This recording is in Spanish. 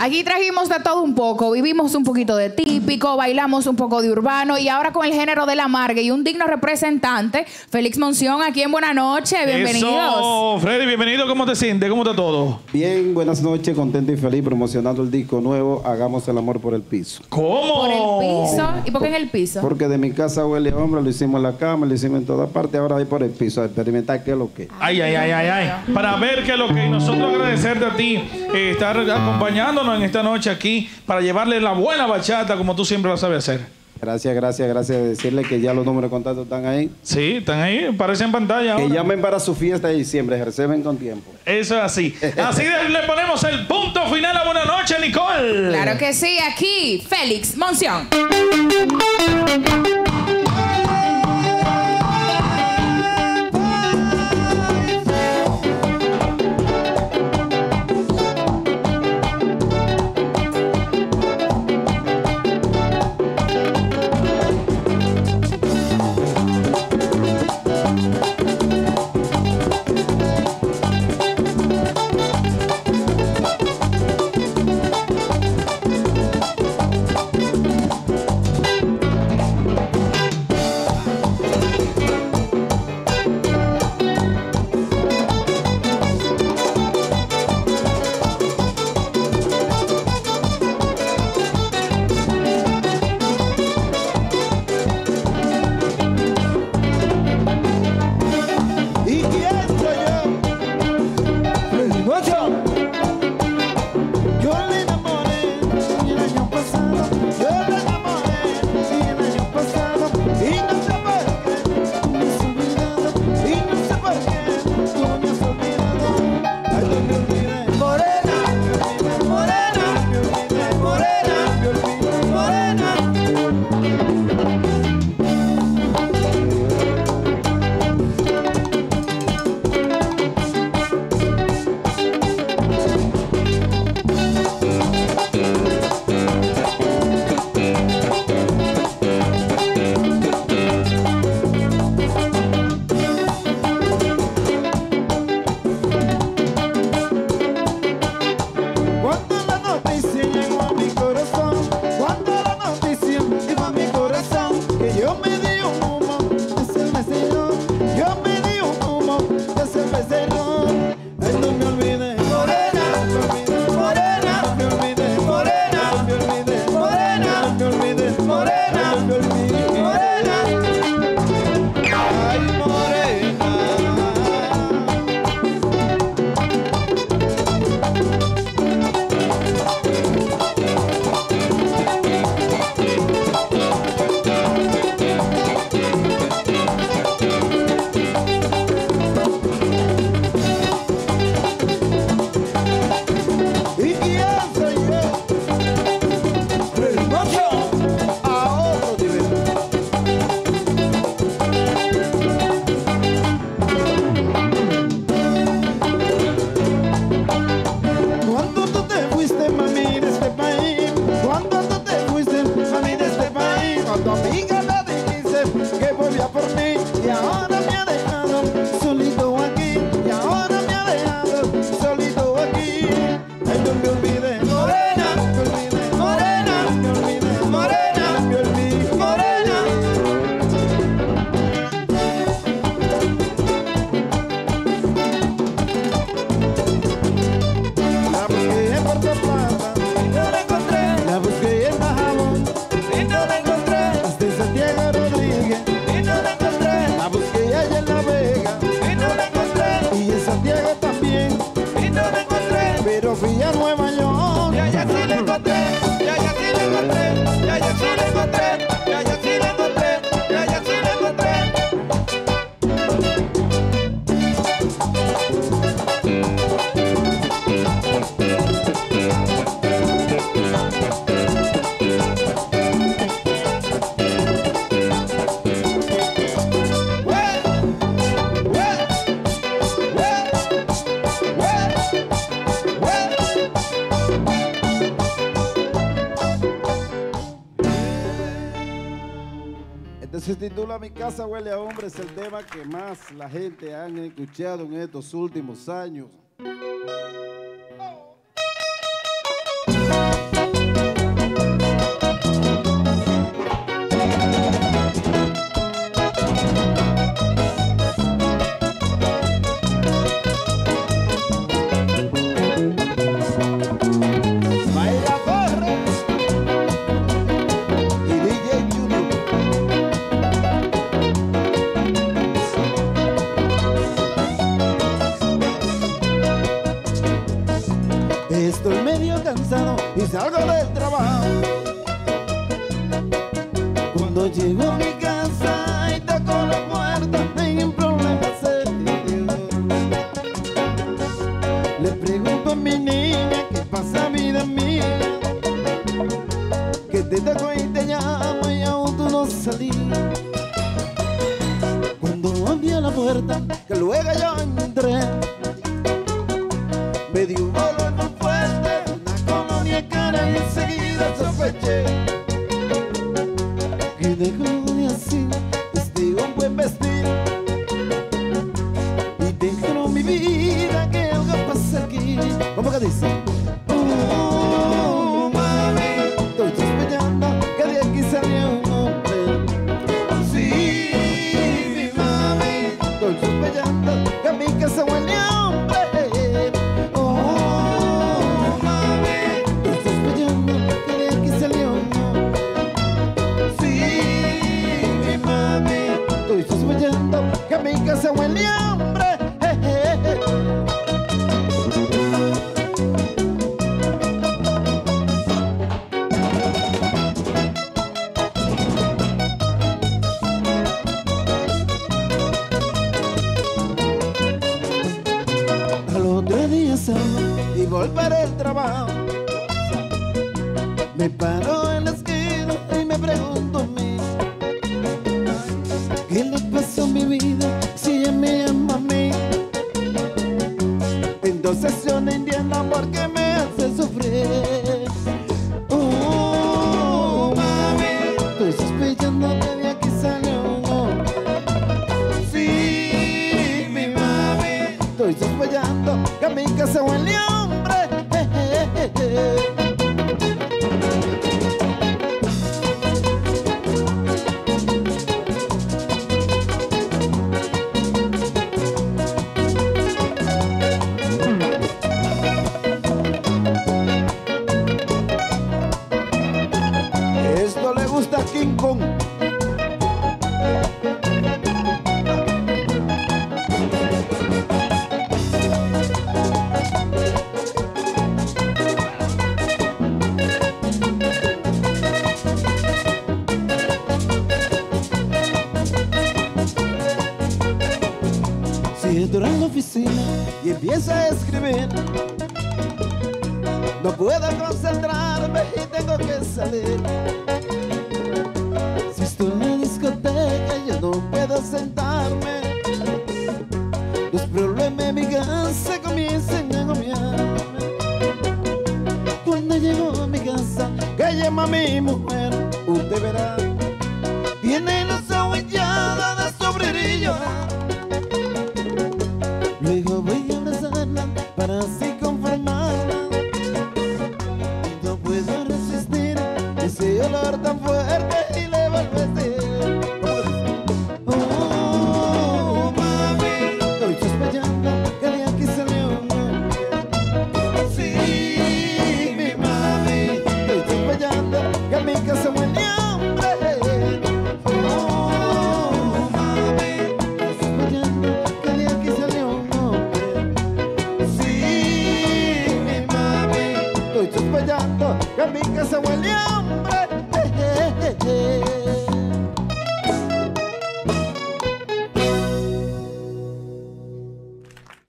Aquí trajimos de todo un poco. Vivimos un poquito de típico, bailamos un poco de urbano y ahora con el género de la marga y un digno representante, Félix Monción, aquí en Buena Noche. Bienvenidos. Eso, Freddy, bienvenido. ¿Cómo te sientes? ¿Cómo está todo? Bien, buenas noches, contento y feliz promocionando el disco nuevo Hagamos el amor por el piso. ¿Cómo? Por el piso. ¿Y por qué en el piso? Porque de mi casa huele a hombre, lo hicimos en la cama, lo hicimos en todas partes, ahora hay por el piso, a experimentar qué es lo que. Ay, ay, ay, ay, ay. Para ver qué es lo que. Y nosotros agradecerte a ti eh, estar acompañándonos en esta noche aquí para llevarle la buena bachata como tú siempre lo sabes hacer. Gracias, gracias, gracias. Decirle que ya los números de contacto están ahí. Sí, están ahí, aparecen en pantalla. Que llamen para su fiesta de diciembre, reserven con tiempo. Eso es así. Así le ponemos el punto final a Buena Noche, Nicole. Claro que sí, aquí, Félix Monción. Mi casa huele a hombre es el tema que más la gente han escuchado en estos últimos años. que luego yo entré. Me dio un olor muy fuerte, una colonia cara y enseguida sospeché. Que de así, pues desde un buen vestir. Y dentro de mi vida que algo pasa aquí. ¿Cómo que dice? que se huele concentrarme y tengo que salir. Si estoy en la discoteca yo no puedo sentarme. Los problemas de mi casa comienzan a comiarme. Cuando llego a mi casa, que llama a mi mujer, usted verá. Tiene los ojos de sobre.